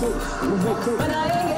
僕僕。は大